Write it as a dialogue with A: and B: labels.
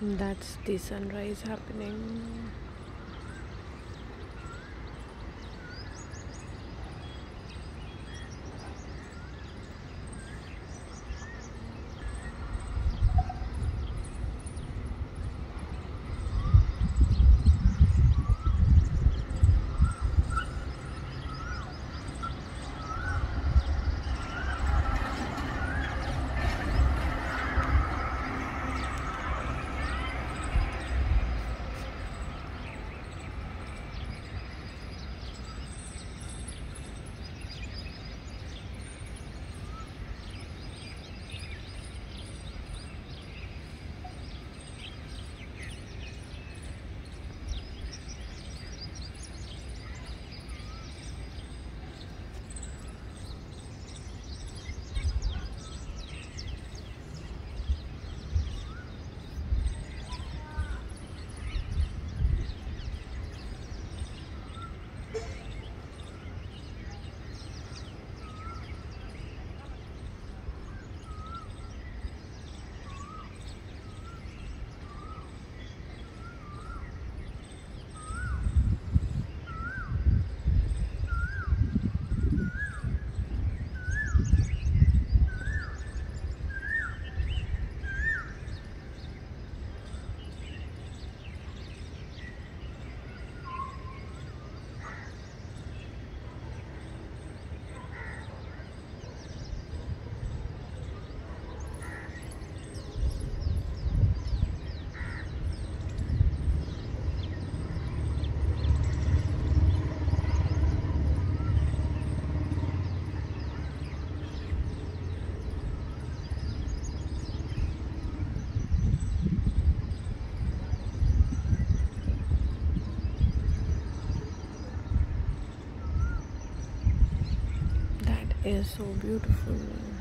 A: That's the sunrise happening. Is so beautiful.